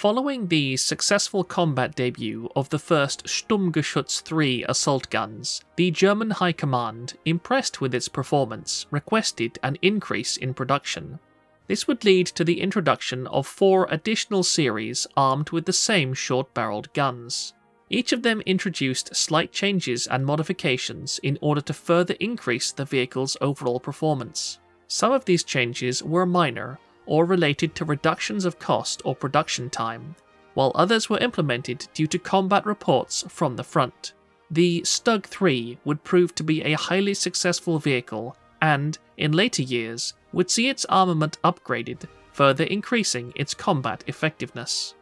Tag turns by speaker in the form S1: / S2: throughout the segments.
S1: Following the successful combat debut of the first Sturmgeschütz 3 assault guns, the German High Command, impressed with its performance, requested an increase in production. This would lead to the introduction of four additional series armed with the same short barreled guns. Each of them introduced slight changes and modifications in order to further increase the vehicle's overall performance. Some of these changes were minor, or related to reductions of cost or production time, while others were implemented due to combat reports from the front. The Stug 3 would prove to be a highly successful vehicle and, in later years, would see its armament upgraded, further increasing its combat effectiveness.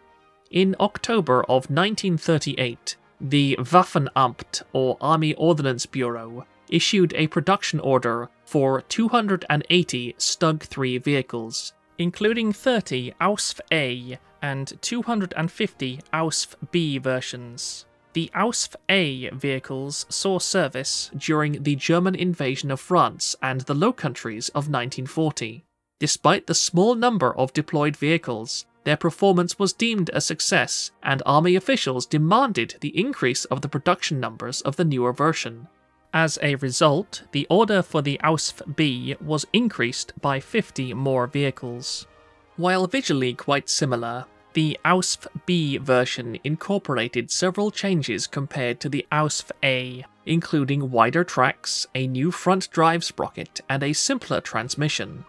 S1: In October of 1938, the Waffenamt, or Army Ordnance Bureau, issued a production order for 280 Stug 3 vehicles, including 30 Ausf A and 250 Ausf B versions. The Ausf A vehicles saw service during the German invasion of France and the Low Countries of 1940. Despite the small number of deployed vehicles, their performance was deemed a success, and army officials demanded the increase of the production numbers of the newer version. As a result, the order for the Ausf B was increased by 50 more vehicles. While visually quite similar, the Ausf B version incorporated several changes compared to the Ausf A, including wider tracks, a new front drive sprocket, and a simpler transmission.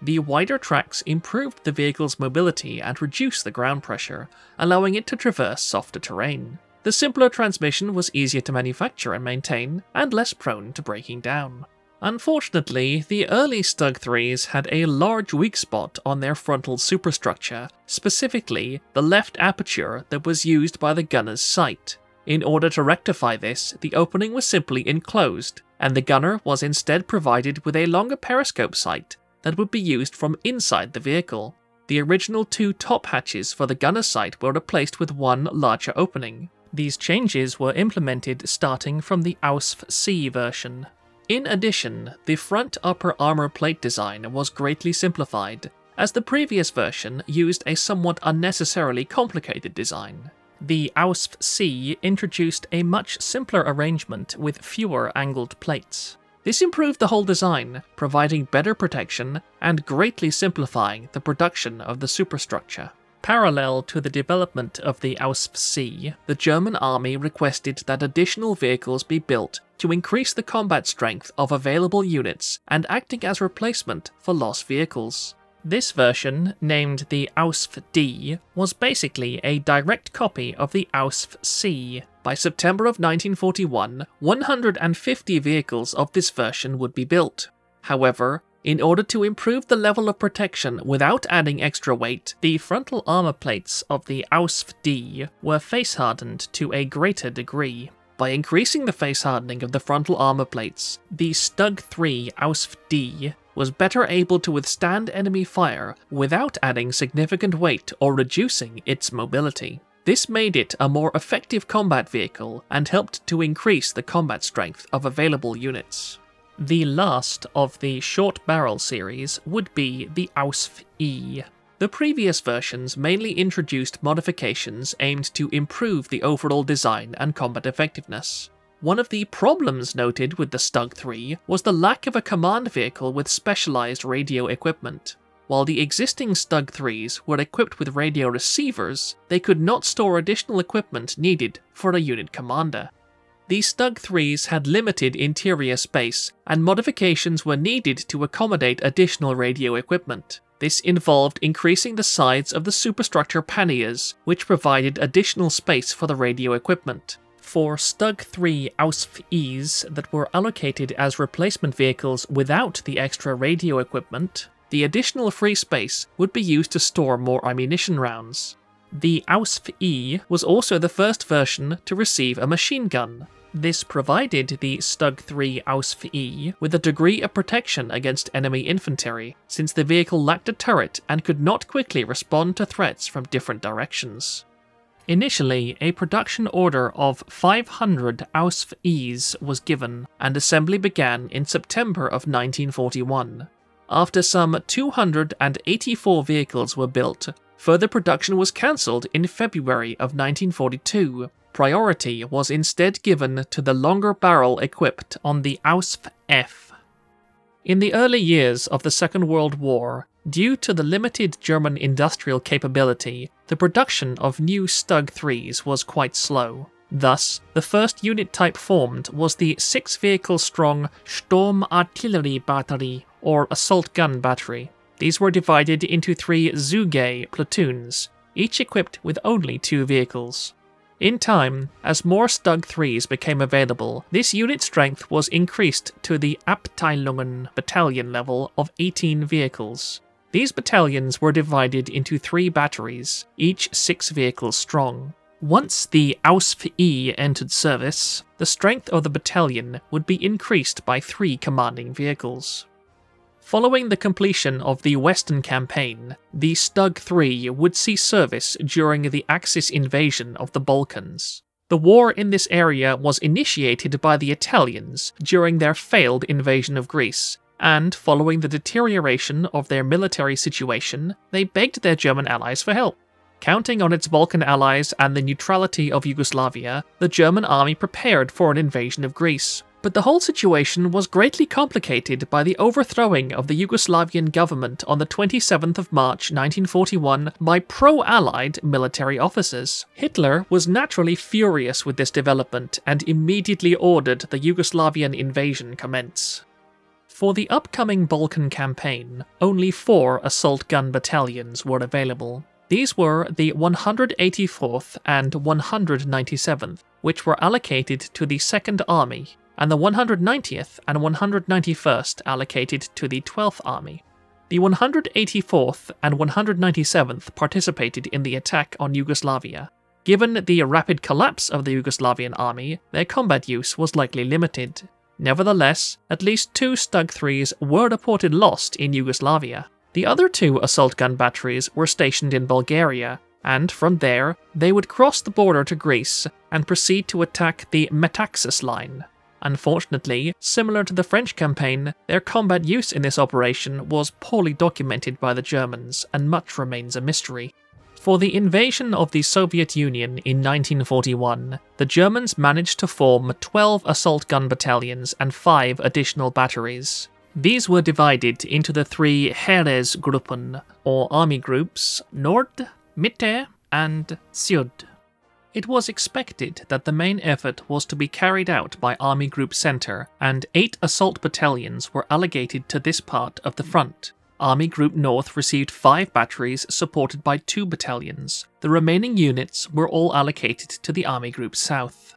S1: The wider tracks improved the vehicle's mobility and reduced the ground pressure, allowing it to traverse softer terrain. The simpler transmission was easier to manufacture and maintain, and less prone to breaking down. Unfortunately, the early Stug 3s had a large weak spot on their frontal superstructure, specifically the left aperture that was used by the gunner's sight. In order to rectify this, the opening was simply enclosed, and the gunner was instead provided with a longer periscope sight that would be used from inside the vehicle. The original two top hatches for the gunner's sight were replaced with one larger opening. These changes were implemented starting from the Ausf C version. In addition, the front upper armor plate design was greatly simplified, as the previous version used a somewhat unnecessarily complicated design. The Ausf C introduced a much simpler arrangement with fewer angled plates. This improved the whole design, providing better protection and greatly simplifying the production of the superstructure. Parallel to the development of the Ausf C, the German army requested that additional vehicles be built to increase the combat strength of available units and acting as replacement for lost vehicles. This version, named the Ausf D, was basically a direct copy of the Ausf C. By September of 1941, 150 vehicles of this version would be built. However, in order to improve the level of protection without adding extra weight, the frontal armor plates of the Ausf D were face hardened to a greater degree. By increasing the face hardening of the frontal armor plates, the Stug 3 Ausf D was better able to withstand enemy fire without adding significant weight or reducing its mobility. This made it a more effective combat vehicle and helped to increase the combat strength of available units. The last of the short barrel series would be the Ausf E. The previous versions mainly introduced modifications aimed to improve the overall design and combat effectiveness. One of the problems noted with the Stug 3 was the lack of a command vehicle with specialized radio equipment. While the existing Stug 3s were equipped with radio receivers, they could not store additional equipment needed for a unit commander. These Stug 3s had limited interior space, and modifications were needed to accommodate additional radio equipment. This involved increasing the size of the superstructure panniers, which provided additional space for the radio equipment. For Stug 3 Ausf Es that were allocated as replacement vehicles without the extra radio equipment, the additional free space would be used to store more ammunition rounds. The Ausf E was also the first version to receive a machine gun. This provided the Stug 3 Ausf E with a degree of protection against enemy infantry, since the vehicle lacked a turret and could not quickly respond to threats from different directions. Initially, a production order of 500 Ausf Es was given, and assembly began in September of 1941. After some 284 vehicles were built, Further production was cancelled in February of 1942. Priority was instead given to the longer barrel equipped on the Ausf F. In the early years of the Second World War, due to the limited German industrial capability, the production of new Stug 3s was quite slow. Thus, the first unit type formed was the six vehicle strong Sturm Artillery Battery, or assault gun battery. These were divided into three Zuge platoons, each equipped with only two vehicles. In time, as more Stug 3s became available, this unit strength was increased to the Abteilungen battalion level of 18 vehicles. These battalions were divided into three batteries, each six vehicles strong. Once the Ausf E entered service, the strength of the battalion would be increased by three commanding vehicles. Following the completion of the Western Campaign, the Stug III would see service during the Axis invasion of the Balkans. The war in this area was initiated by the Italians during their failed invasion of Greece, and following the deterioration of their military situation, they begged their German allies for help. Counting on its Balkan allies and the neutrality of Yugoslavia, the German army prepared for an invasion of Greece. But the whole situation was greatly complicated by the overthrowing of the Yugoslavian government on the 27th of March 1941 by pro-Allied military officers. Hitler was naturally furious with this development and immediately ordered the Yugoslavian invasion commence. For the upcoming Balkan campaign, only four assault gun battalions were available. These were the 184th and 197th, which were allocated to the 2nd Army, and the 190th and 191st allocated to the 12th Army. The 184th and 197th participated in the attack on Yugoslavia. Given the rapid collapse of the Yugoslavian army, their combat use was likely limited. Nevertheless, at least two Stug 3s were reported lost in Yugoslavia. The other two assault gun batteries were stationed in Bulgaria, and from there, they would cross the border to Greece and proceed to attack the Metaxas line. Unfortunately, similar to the French campaign, their combat use in this operation was poorly documented by the Germans, and much remains a mystery. For the invasion of the Soviet Union in 1941, the Germans managed to form 12 assault gun battalions and 5 additional batteries. These were divided into the three Heeresgruppen, or army groups, Nord, Mitte, and Süd. It was expected that the main effort was to be carried out by Army Group Center, and eight assault battalions were allocated to this part of the front. Army Group North received five batteries supported by two battalions. The remaining units were all allocated to the Army Group South.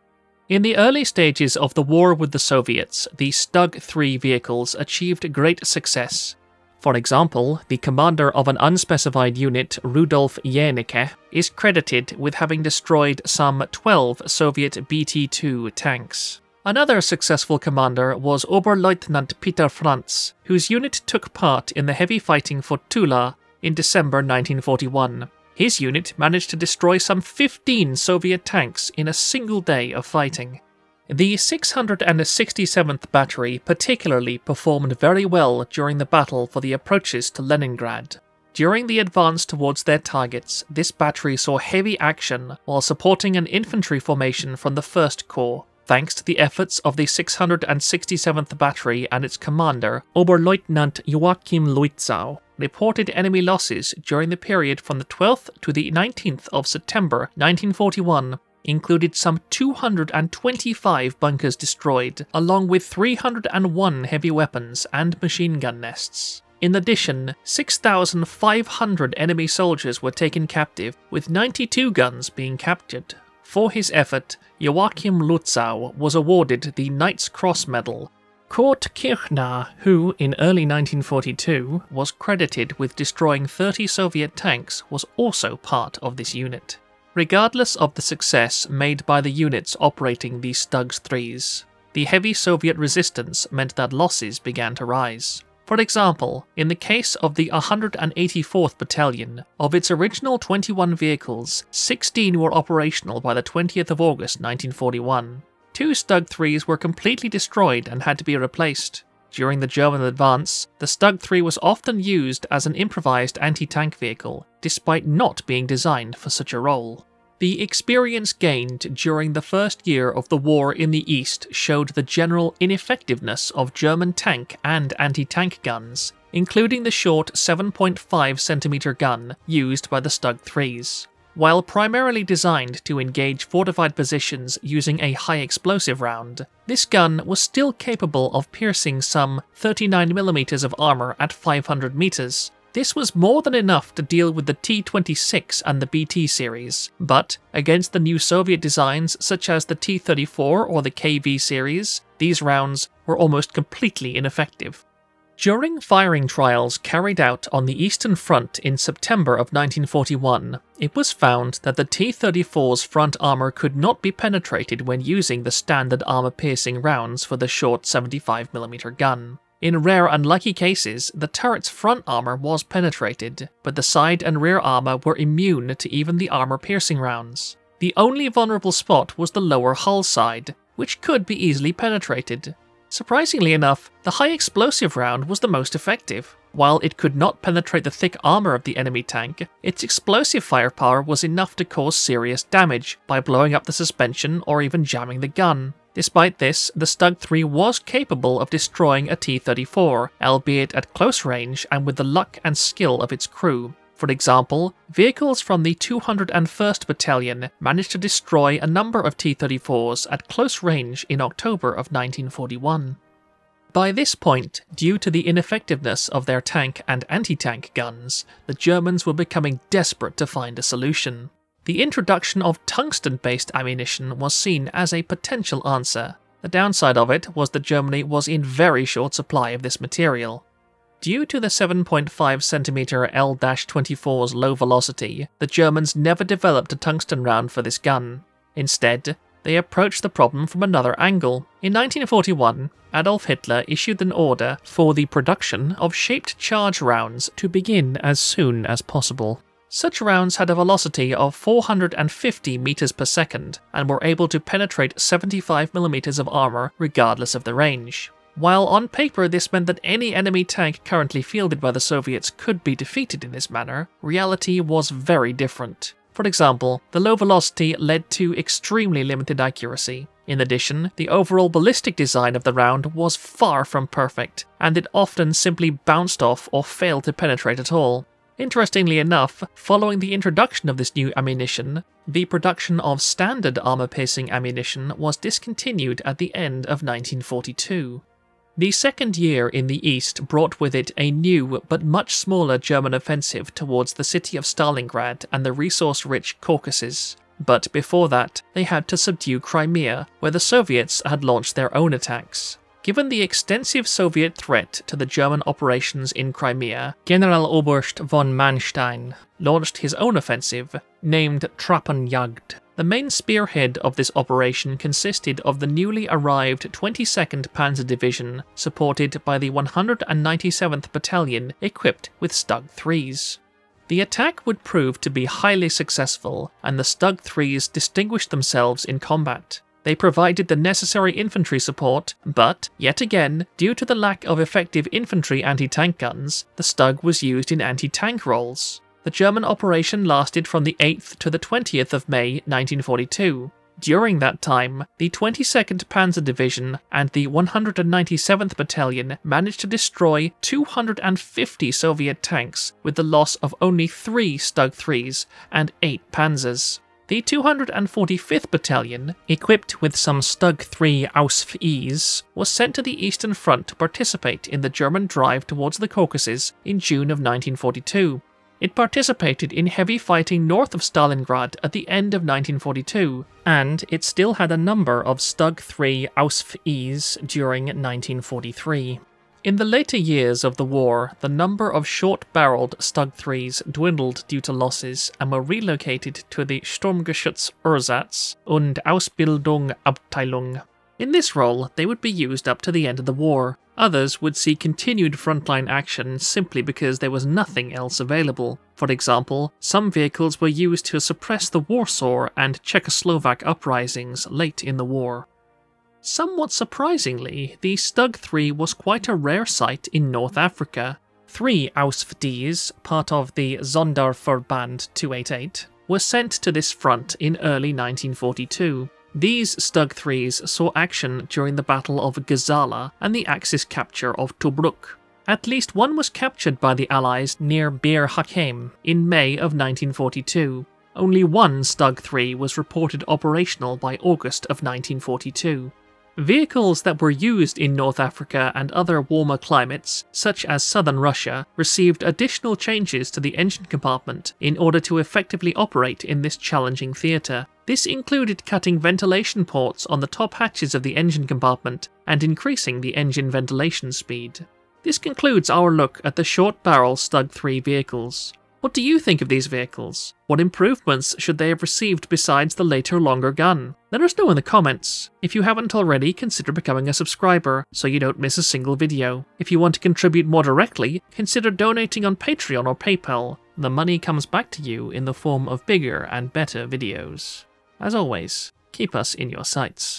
S1: In the early stages of the war with the Soviets, the Stug 3 vehicles achieved great success. For example, the commander of an unspecified unit, Rudolf Jaenicke, is credited with having destroyed some 12 Soviet BT 2 tanks. Another successful commander was Oberleutnant Peter Frantz, whose unit took part in the heavy fighting for Tula in December 1941. His unit managed to destroy some 15 Soviet tanks in a single day of fighting. The 667th Battery particularly performed very well during the battle for the approaches to Leningrad. During the advance towards their targets, this battery saw heavy action while supporting an infantry formation from the 1st Corps, thanks to the efforts of the 667th Battery and its commander, Oberleutnant Joachim Leutzau. Reported enemy losses during the period from the 12th to the 19th of September 1941 included some 225 bunkers destroyed, along with 301 heavy weapons and machine gun nests. In addition, 6,500 enemy soldiers were taken captive, with 92 guns being captured. For his effort, Joachim Leutzau was awarded the Knight's Cross Medal. Kurt Kirchner, who in early 1942 was credited with destroying 30 Soviet tanks, was also part of this unit regardless of the success made by the units operating these Stugs 3s. The heavy Soviet resistance meant that losses began to rise. For example, in the case of the 184th Battalion, of its original 21 vehicles, 16 were operational by the 20th of August 1941. Two Stug 3s were completely destroyed and had to be replaced. During the German advance, the Stug 3 was often used as an improvised anti tank vehicle, despite not being designed for such a role. The experience gained during the first year of the war in the East showed the general ineffectiveness of German tank and anti tank guns, including the short 7.5cm gun used by the Stug 3s. While primarily designed to engage fortified positions using a high explosive round, this gun was still capable of piercing some 39mm of armour at 500 meters. This was more than enough to deal with the T-26 and the BT series, but against the new Soviet designs such as the T-34 or the KV series, these rounds were almost completely ineffective. During firing trials carried out on the Eastern Front in September of 1941, it was found that the T-34's front armour could not be penetrated when using the standard armour-piercing rounds for the short 75mm gun. In rare unlucky cases, the turret's front armour was penetrated, but the side and rear armour were immune to even the armour-piercing rounds. The only vulnerable spot was the lower hull side, which could be easily penetrated, Surprisingly enough, the high explosive round was the most effective. While it could not penetrate the thick armour of the enemy tank, its explosive firepower was enough to cause serious damage by blowing up the suspension or even jamming the gun. Despite this, the Stug 3 was capable of destroying a T-34, albeit at close range and with the luck and skill of its crew. For example, vehicles from the 201st Battalion managed to destroy a number of T-34s at close range in October of 1941. By this point, due to the ineffectiveness of their tank and anti-tank guns, the Germans were becoming desperate to find a solution. The introduction of tungsten-based ammunition was seen as a potential answer. The downside of it was that Germany was in very short supply of this material, Due to the 7.5cm L-24's low velocity, the Germans never developed a tungsten round for this gun. Instead, they approached the problem from another angle. In 1941, Adolf Hitler issued an order for the production of shaped charge rounds to begin as soon as possible. Such rounds had a velocity of 450 meters per second and were able to penetrate 75 millimeters of armor regardless of the range. While on paper this meant that any enemy tank currently fielded by the Soviets could be defeated in this manner, reality was very different. For example, the low velocity led to extremely limited accuracy. In addition, the overall ballistic design of the round was far from perfect, and it often simply bounced off or failed to penetrate at all. Interestingly enough, following the introduction of this new ammunition, the production of standard armor-piercing ammunition was discontinued at the end of 1942. The second year in the east brought with it a new but much smaller German offensive towards the city of Stalingrad and the resource rich Caucasus. But before that, they had to subdue Crimea, where the Soviets had launched their own attacks. Given the extensive Soviet threat to the German operations in Crimea, Generaloberst von Manstein launched his own offensive, named Trappenjagd. The main spearhead of this operation consisted of the newly arrived 22nd Panzer Division, supported by the 197th Battalion equipped with Stug 3s. The attack would prove to be highly successful, and the Stug 3s distinguished themselves in combat. They provided the necessary infantry support, but, yet again, due to the lack of effective infantry anti-tank guns, the Stug was used in anti-tank roles. The German operation lasted from the 8th to the 20th of May 1942. During that time, the 22nd Panzer Division and the 197th Battalion managed to destroy 250 Soviet tanks with the loss of only 3 Stug 3s and 8 Panzers. The 245th Battalion, equipped with some Stug 3 Ausf E's, was sent to the Eastern Front to participate in the German drive towards the Caucasus in June of 1942. It participated in heavy fighting north of Stalingrad at the end of 1942, and it still had a number of Stug 3 Ausf E's during 1943. In the later years of the war, the number of short-barreled Stug 3s dwindled due to losses and were relocated to the Sturmgeschütz Ersatz und Ausbildung Abteilung. In this role, they would be used up to the end of the war, Others would see continued frontline action simply because there was nothing else available. For example, some vehicles were used to suppress the Warsaw and Czechoslovak uprisings late in the war. Somewhat surprisingly, the Stug 3 was quite a rare sight in North Africa. Three Ausf Ds, part of the Sonderverband 288, were sent to this front in early 1942. These Stug 3s saw action during the Battle of Gazala and the Axis capture of Tobruk. At least one was captured by the Allies near Bir Hakeim in May of 1942. Only one Stug 3 was reported operational by August of 1942. Vehicles that were used in North Africa and other warmer climates, such as southern Russia, received additional changes to the engine compartment in order to effectively operate in this challenging theatre. This included cutting ventilation ports on the top hatches of the engine compartment and increasing the engine ventilation speed. This concludes our look at the short barrel Stug 3 vehicles. What do you think of these vehicles? What improvements should they have received besides the later longer gun? Let us know in the comments. If you haven't already, consider becoming a subscriber so you don't miss a single video. If you want to contribute more directly, consider donating on Patreon or PayPal. The money comes back to you in the form of bigger and better videos. As always, keep us in your sights.